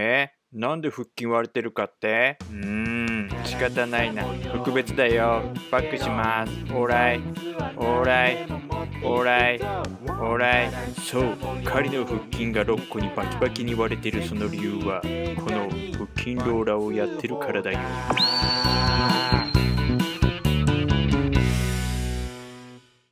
えなんで腹筋割れてるかって？うーん、仕方ないな。特別だよ。バックします。オーライ、オーライ、オーライ、オーライ。そう、狩りの腹筋が6個にバキバキに割れてるその理由は、この腹筋ローラーをやってるからだよ。